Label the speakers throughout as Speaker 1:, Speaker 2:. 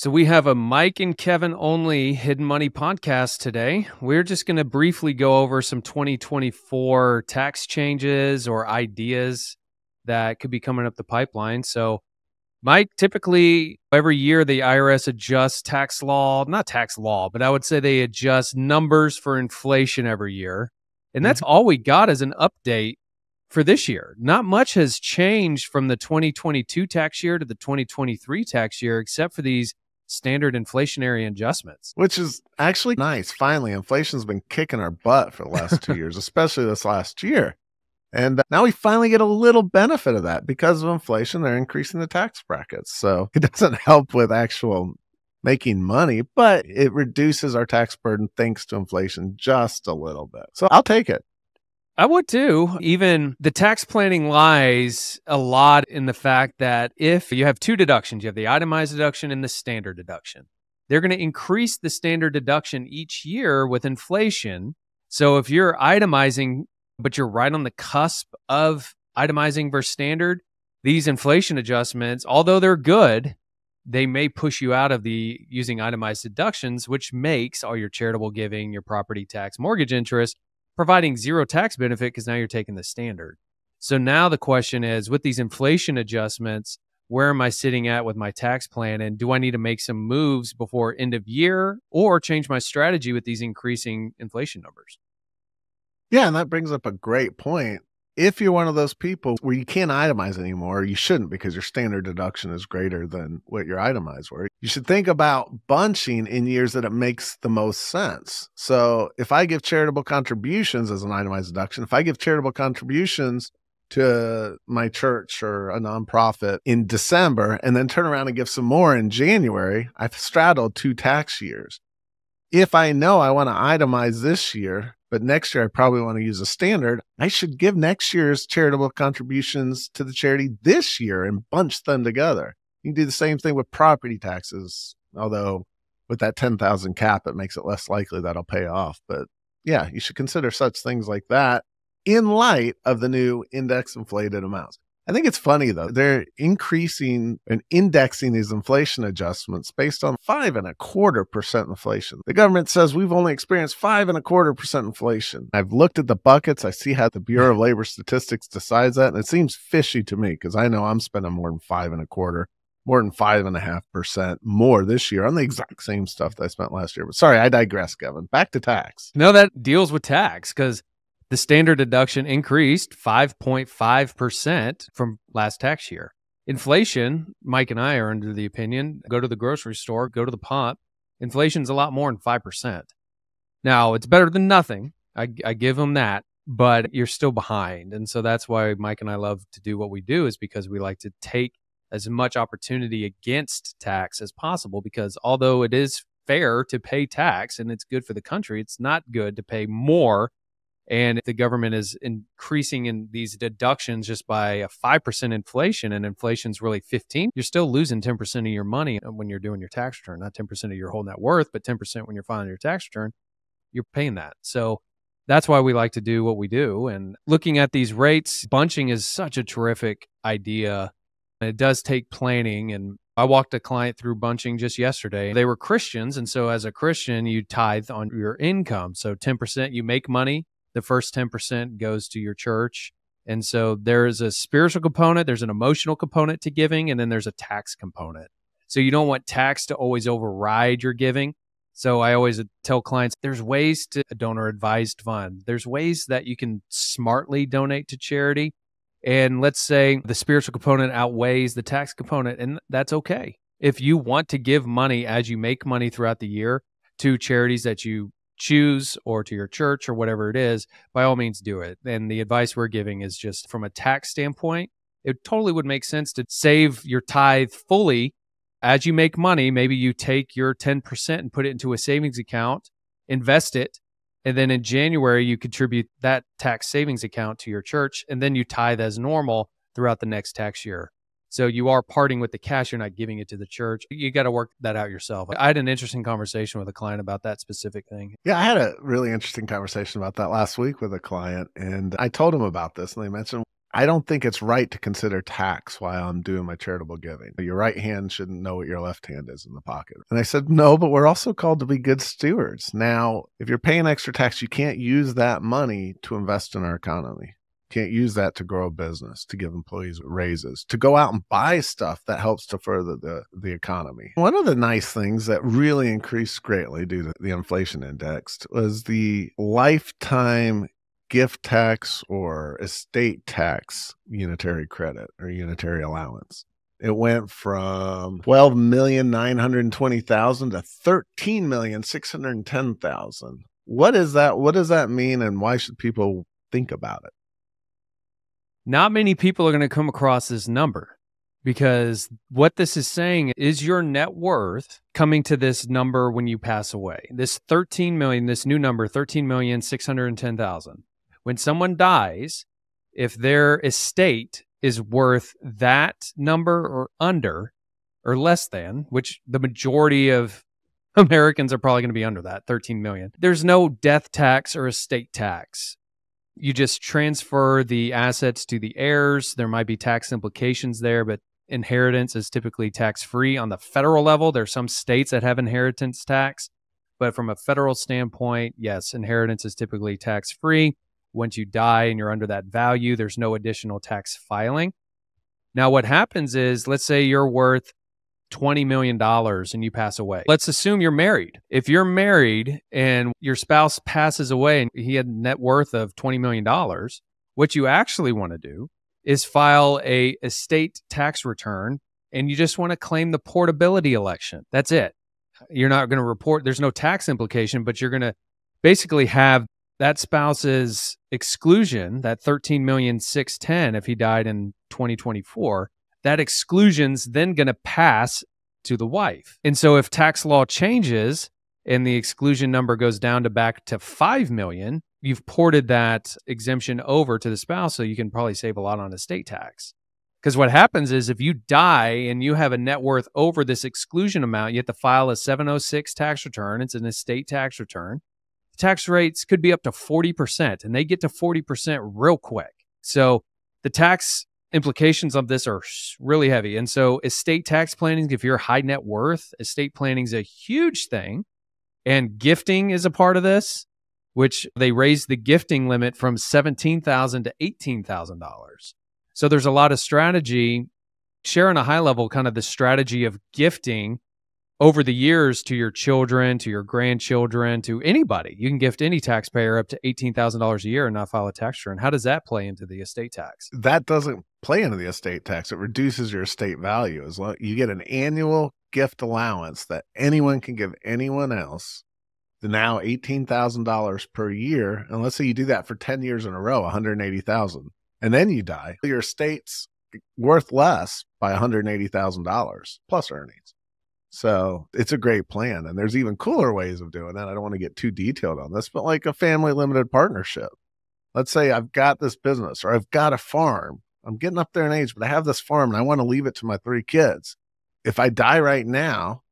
Speaker 1: So, we have a Mike and Kevin only Hidden Money podcast today. We're just going to briefly go over some 2024 tax changes or ideas that could be coming up the pipeline. So, Mike, typically every year the IRS adjusts tax law, not tax law, but I would say they adjust numbers for inflation every year. And that's mm-hmm. all we got as an update for this year. Not much has changed from the 2022 tax year to the 2023 tax year, except for these standard inflationary adjustments.
Speaker 2: Which is actually nice. Finally, inflation's been kicking our butt for the last two years, especially this last year. And uh, now we finally get a little benefit of that because of inflation. They're increasing the tax brackets. So it doesn't help with actual making money, but it reduces our tax burden thanks to inflation just a little bit. So I'll take it.
Speaker 1: I would too. Even the tax planning lies a lot in the fact that if you have two deductions, you have the itemized deduction and the standard deduction. They're going to increase the standard deduction each year with inflation. So if you're itemizing, but you're right on the cusp of itemizing versus standard, these inflation adjustments, although they're good, they may push you out of the using itemized deductions, which makes all your charitable giving, your property tax, mortgage interest providing zero tax benefit because now you're taking the standard. So now the question is with these inflation adjustments, where am I sitting at with my tax plan? And do I need to make some moves before end of year or change my strategy with these increasing inflation numbers?
Speaker 2: Yeah, and that brings up a great point if you're one of those people where you can't itemize anymore, you shouldn't because your standard deduction is greater than what your itemized were. You should think about bunching in years that it makes the most sense. So if I give charitable contributions as an itemized deduction, if I give charitable contributions to my church or a nonprofit in December and then turn around and give some more in January, I've straddled two tax years. If I know I want to itemize this year, but next year I probably want to use a standard. I should give next year's charitable contributions to the charity this year and bunch them together. You can do the same thing with property taxes, although with that 10,000 cap, it makes it less likely that'll pay off. But yeah, you should consider such things like that in light of the new index inflated amounts. I think it's funny though. They're increasing and indexing these inflation adjustments based on five and a quarter percent inflation. The government says we've only experienced five and a quarter percent inflation. I've looked at the buckets. I see how the Bureau of Labor Statistics decides that. And it seems fishy to me because I know I'm spending more than five and a quarter, more than five and a half percent more this year on the exact same stuff that I spent last year. But sorry, I digress, Kevin. Back to tax.
Speaker 1: No, that deals with tax because the standard deduction increased 5.5% from last tax year. Inflation, Mike and I are under the opinion go to the grocery store, go to the pump. Inflation's a lot more than 5%. Now, it's better than nothing. I, I give them that, but you're still behind. And so that's why Mike and I love to do what we do, is because we like to take as much opportunity against tax as possible. Because although it is fair to pay tax and it's good for the country, it's not good to pay more and the government is increasing in these deductions just by a 5% inflation and inflation's really 15 you're still losing 10% of your money when you're doing your tax return not 10% of your whole net worth but 10% when you're filing your tax return you're paying that so that's why we like to do what we do and looking at these rates bunching is such a terrific idea it does take planning and I walked a client through bunching just yesterday. They were Christians. And so, as a Christian, you tithe on your income. So, 10% you make money, the first 10% goes to your church. And so there is a spiritual component, there's an emotional component to giving, and then there's a tax component. So you don't want tax to always override your giving. So I always tell clients there's ways to a donor advised fund. There's ways that you can smartly donate to charity. And let's say the spiritual component outweighs the tax component, and that's okay. If you want to give money as you make money throughout the year to charities that you choose or to your church or whatever it is, by all means do it. And the advice we're giving is just from a tax standpoint, it totally would make sense to save your tithe fully as you make money. Maybe you take your 10% and put it into a savings account, invest it, and then in January, you contribute that tax savings account to your church, and then you tithe as normal throughout the next tax year. So you are parting with the cash, you're not giving it to the church. You got to work that out yourself. I had an interesting conversation with a client about that specific thing.
Speaker 2: Yeah, I had a really interesting conversation about that last week with a client. And I told him about this, and they mentioned I don't think it's right to consider tax while I'm doing my charitable giving. Your right hand shouldn't know what your left hand is in the pocket. And I said, no, but we're also called to be good stewards. Now, if you're paying extra tax, you can't use that money to invest in our economy. Can't use that to grow a business, to give employees raises, to go out and buy stuff that helps to further the, the economy. One of the nice things that really increased greatly due to the inflation index was the lifetime gift tax or estate tax unitary credit or unitary allowance. It went from 12,920,000 to 13,610,000. What is that? What does that mean and why should people think about it?
Speaker 1: Not many people are going to come across this number because what this is saying is your net worth coming to this number when you pass away. This 13 million, this new number, 13,610,000 when someone dies, if their estate is worth that number or under or less than, which the majority of Americans are probably going to be under that 13 million. There's no death tax or estate tax. You just transfer the assets to the heirs. There might be tax implications there, but inheritance is typically tax free on the federal level. There's some states that have inheritance tax, but from a federal standpoint, yes, inheritance is typically tax free. Once you die and you're under that value, there's no additional tax filing. Now, what happens is, let's say you're worth $20 million and you pass away. Let's assume you're married. If you're married and your spouse passes away and he had net worth of $20 million, what you actually want to do is file a estate tax return and you just want to claim the portability election. That's it. You're not going to report, there's no tax implication, but you're going to basically have that spouse's exclusion, that 13 million 610 if he died in 2024, that exclusion's then going to pass to the wife. And so if tax law changes and the exclusion number goes down to back to 5 million, you've ported that exemption over to the spouse so you can probably save a lot on estate tax. Because what happens is if you die and you have a net worth over this exclusion amount, you have to file a 706 tax return. It's an estate tax return tax rates could be up to 40%, and they get to 40% real quick. So the tax implications of this are really heavy. And so estate tax planning, if you're high net worth, estate planning is a huge thing. And gifting is a part of this, which they raised the gifting limit from 17,000 to $18,000. So there's a lot of strategy. Sharing a high level kind of the strategy of gifting over the years to your children, to your grandchildren, to anybody. You can gift any taxpayer up to $18,000 a year and not file a tax return. How does that play into the estate tax?
Speaker 2: That doesn't play into the estate tax. It reduces your estate value as well. You get an annual gift allowance that anyone can give anyone else. The now $18,000 per year. And let's say you do that for 10 years in a row, 180,000. And then you die. Your estate's worth less by $180,000 plus earnings. So it's a great plan. And there's even cooler ways of doing that. I don't want to get too detailed on this, but like a family limited partnership. Let's say I've got this business or I've got a farm. I'm getting up there in age, but I have this farm and I want to leave it to my three kids. If I die right now,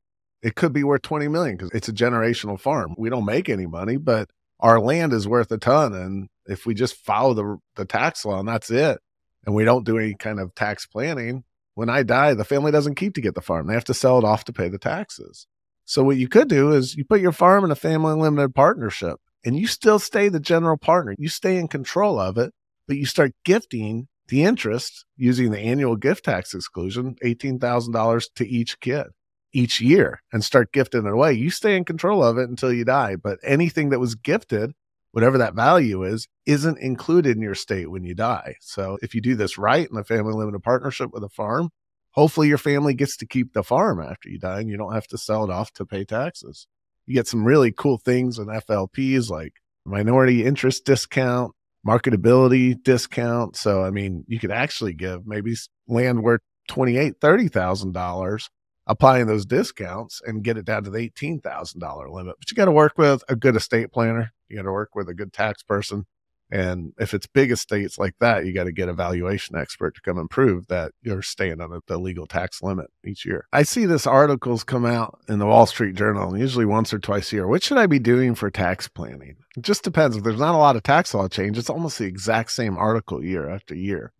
Speaker 2: it could be worth 20 million because it's a generational farm. We don't make any money, but our land is worth a ton. And if we just follow the, the tax law and that's it, and we don't do any kind of tax planning, when I die, the family doesn't keep to get the farm. They have to sell it off to pay the taxes. So what you could do is you put your farm in a family limited partnership and you still stay the general partner. You stay in control of it, but you start gifting the interest using the annual gift tax exclusion, $18,000 to each kid each year and start gifting it away. You stay in control of it until you die, but anything that was gifted whatever that value is, isn't included in your state when you die. So if you do this right in a family limited partnership with a farm, hopefully your family gets to keep the farm after you die and you don't have to sell it off to pay taxes. You get some really cool things in FLPs like minority interest discount, marketability discount. So I mean, you could actually give maybe land worth twenty eight, thirty thousand dollars applying those discounts and get it down to the $18,000 limit. But you got to work with a good estate planner. You got to work with a good tax person. And if it's big estates like that, you got to get a valuation expert to come and prove that you're staying under the legal tax limit each year. I see this articles come out in the Wall Street Journal, usually once or twice a year. What should I be doing for tax planning? It just depends. If there's not a lot of tax law change, it's almost the exact same article year after year.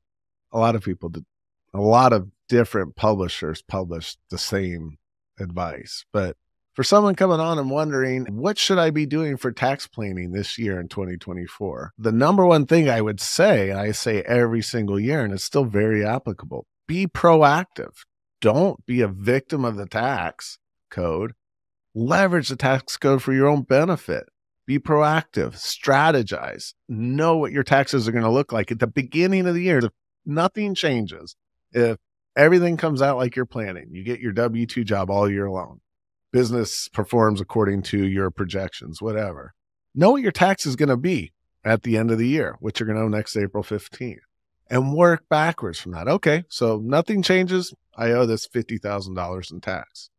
Speaker 2: a lot of people a lot of different publishers publish the same advice. But for someone coming on and wondering, what should I be doing for tax planning this year in 2024? The number one thing I would say, and I say every single year, and it's still very applicable be proactive. Don't be a victim of the tax code. Leverage the tax code for your own benefit. Be proactive, strategize, know what your taxes are going to look like at the beginning of the year. If nothing changes, if everything comes out like you're planning, you get your W 2 job all year long, business performs according to your projections, whatever. Know what your tax is going to be at the end of the year, which you're going to owe next April 15th, and work backwards from that. Okay, so nothing changes. I owe this $50,000 in tax.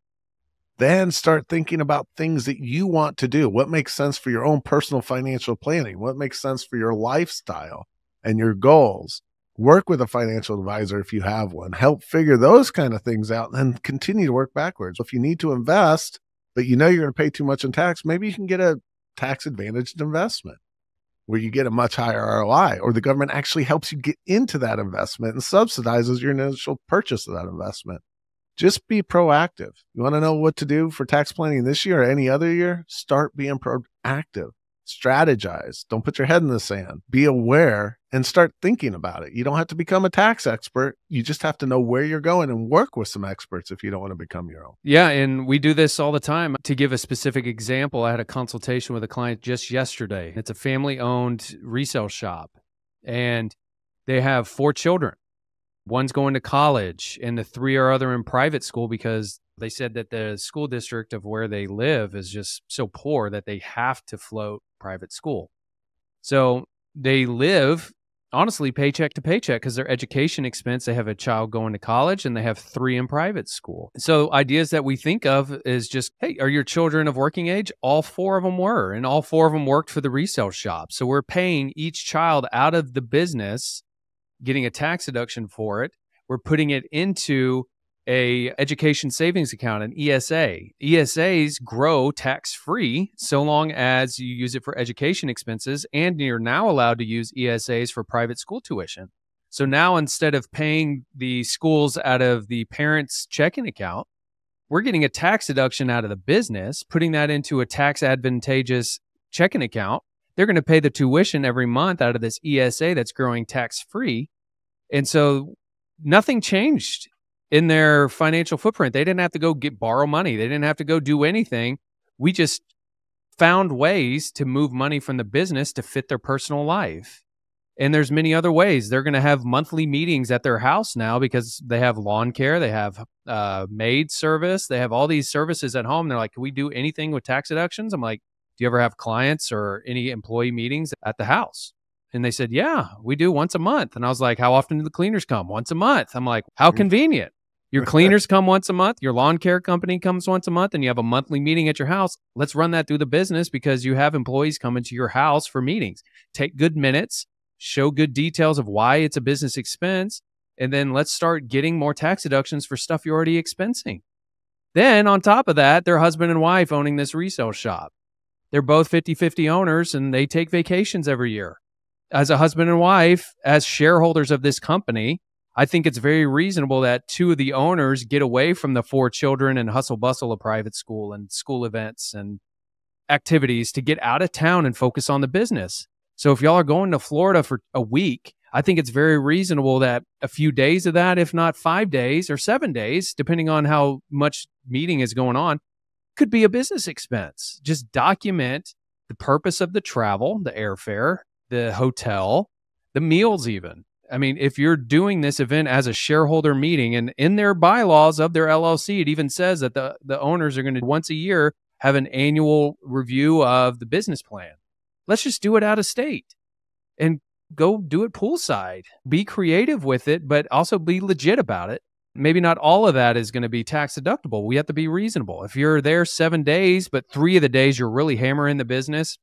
Speaker 2: Then start thinking about things that you want to do. What makes sense for your own personal financial planning? What makes sense for your lifestyle and your goals? Work with a financial advisor if you have one. Help figure those kind of things out and continue to work backwards. If you need to invest, but you know you're going to pay too much in tax, maybe you can get a tax advantaged investment where you get a much higher ROI, or the government actually helps you get into that investment and subsidizes your initial purchase of that investment just be proactive. You want to know what to do for tax planning this year or any other year? Start being proactive. Strategize. Don't put your head in the sand. Be aware and start thinking about it. You don't have to become a tax expert. You just have to know where you're going and work with some experts if you don't want to become your own.
Speaker 1: Yeah. And we do this all the time. To give a specific example, I had a consultation with a client just yesterday. It's a family owned resale shop and they have four children one's going to college and the three are other in private school because they said that the school district of where they live is just so poor that they have to float private school. So they live honestly paycheck to paycheck because their education expense they have a child going to college and they have three in private school. So ideas that we think of is just hey are your children of working age? All four of them were and all four of them worked for the resale shop. So we're paying each child out of the business getting a tax deduction for it. We're putting it into a education savings account, an ESA. ESAs grow tax free so long as you use it for education expenses, and you're now allowed to use ESAs for private school tuition. So now instead of paying the schools out of the parents' checking account, we're getting a tax deduction out of the business, putting that into a tax advantageous checking account they're going to pay the tuition every month out of this ESA that's growing tax free. And so nothing changed in their financial footprint. They didn't have to go get borrow money. They didn't have to go do anything. We just found ways to move money from the business to fit their personal life. And there's many other ways. They're going to have monthly meetings at their house now because they have lawn care, they have uh, maid service, they have all these services at home. They're like, "Can we do anything with tax deductions?" I'm like, do you ever have clients or any employee meetings at the house? And they said, Yeah, we do once a month. And I was like, How often do the cleaners come? Once a month. I'm like, How mm. convenient. Your cleaners come once a month, your lawn care company comes once a month, and you have a monthly meeting at your house. Let's run that through the business because you have employees coming to your house for meetings. Take good minutes, show good details of why it's a business expense, and then let's start getting more tax deductions for stuff you're already expensing. Then, on top of that, they're husband and wife owning this resale shop. They're both 50 50 owners and they take vacations every year. As a husband and wife, as shareholders of this company, I think it's very reasonable that two of the owners get away from the four children and hustle bustle of private school and school events and activities to get out of town and focus on the business. So if y'all are going to Florida for a week, I think it's very reasonable that a few days of that, if not five days or seven days, depending on how much meeting is going on, could be a business expense. Just document the purpose of the travel, the airfare, the hotel, the meals, even. I mean, if you're doing this event as a shareholder meeting and in their bylaws of their LLC, it even says that the, the owners are going to once a year have an annual review of the business plan. Let's just do it out of state and go do it poolside. Be creative with it, but also be legit about it maybe not all of that is going to be tax deductible. We have to be reasonable. If you're there seven days, but three of the days you're really hammering the business,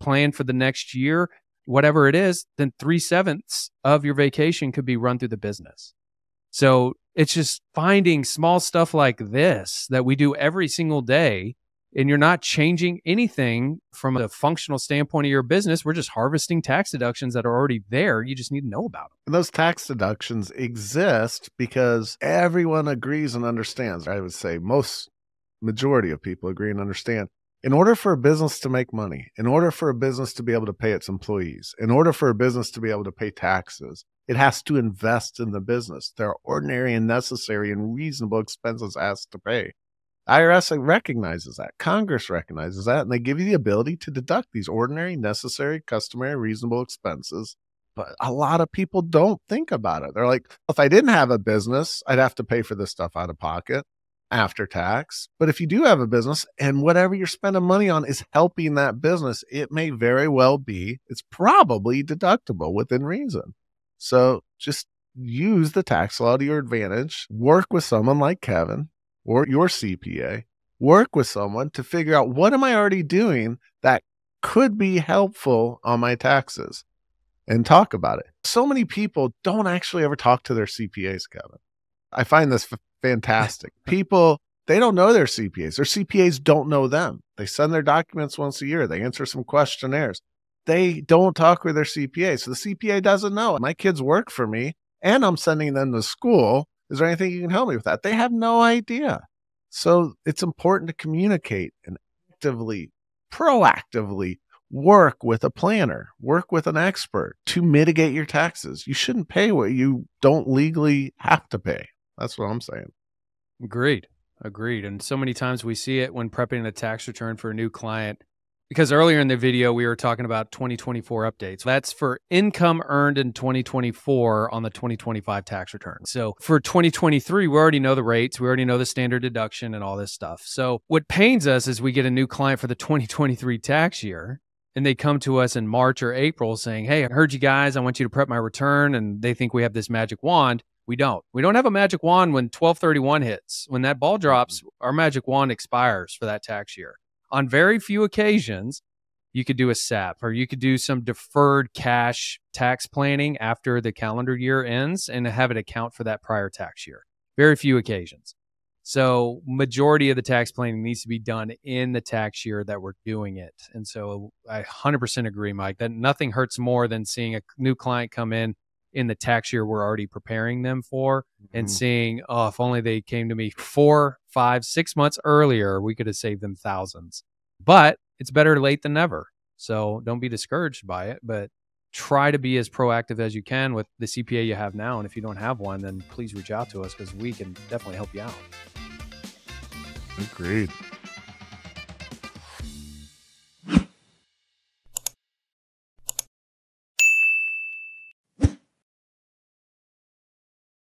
Speaker 1: plan for the next year, whatever it is, then three sevenths of your vacation could be run through the business. So it's just finding small stuff like this that we do every single day and you're not changing anything from a functional standpoint of your business. We're just harvesting tax deductions that are already there. You just need to know about them.
Speaker 2: And those tax deductions exist because everyone agrees and understands. I would say most majority of people agree and understand. In order for a business to make money, in order for a business to be able to pay its employees, in order for a business to be able to pay taxes, it has to invest in the business. There are ordinary and necessary and reasonable expenses it has to pay. IRS recognizes that. Congress recognizes that. And they give you the ability to deduct these ordinary, necessary, customary, reasonable expenses. But a lot of people don't think about it. They're like, if I didn't have a business, I'd have to pay for this stuff out of pocket after tax. But if you do have a business and whatever you're spending money on is helping that business, it may very well be, it's probably deductible within reason. So just use the tax law to your advantage. Work with someone like Kevin or your CPA, work with someone to figure out what am I already doing that could be helpful on my taxes and talk about it. So many people don't actually ever talk to their CPAs, Kevin. I find this f- fantastic. people, they don't know their CPAs. Their CPAs don't know them. They send their documents once a year, they answer some questionnaires. They don't talk with their CPA. So the CPA doesn't know. My kids work for me and I'm sending them to school. Is there anything you can help me with that? They have no idea. So it's important to communicate and actively, proactively work with a planner, work with an expert to mitigate your taxes. You shouldn't pay what you don't legally have to pay. That's what I'm saying.
Speaker 1: Agreed. Agreed. And so many times we see it when prepping a tax return for a new client because earlier in the video we were talking about 2024 updates. That's for income earned in 2024 on the 2025 tax return. So for 2023, we already know the rates, we already know the standard deduction and all this stuff. So what pains us is we get a new client for the 2023 tax year and they come to us in March or April saying, "Hey, I heard you guys, I want you to prep my return." And they think we have this magic wand. We don't. We don't have a magic wand when 1231 hits. When that ball drops, our magic wand expires for that tax year on very few occasions, you could do a SEP or you could do some deferred cash tax planning after the calendar year ends and have it account for that prior tax year. Very few occasions. So majority of the tax planning needs to be done in the tax year that we're doing it. And so I 100% agree, Mike, that nothing hurts more than seeing a new client come in in the tax year we're already preparing them for mm-hmm. and seeing, oh, if only they came to me four, five, six months earlier, we could have saved them thousands. But it's better late than never. So don't be discouraged by it, but try to be as proactive as you can with the CPA you have now. And if you don't have one, then please reach out to us because we can definitely help you out.
Speaker 2: Agreed.